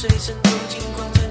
水深不经慌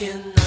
in the